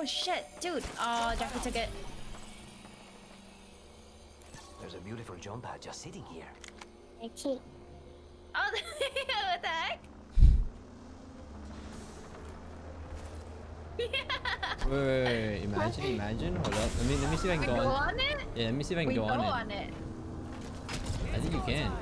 Oh shit, dude. Oh, Jackie took it. There's a beautiful jumper just sitting here. Okay. Oh, what the heck? Yeah. wait, wait, wait. Imagine, imagine. Hold up. Let me let me see if I can We go go on. on it? Yeah, let me see if I can We go go on it. on it. I think you can.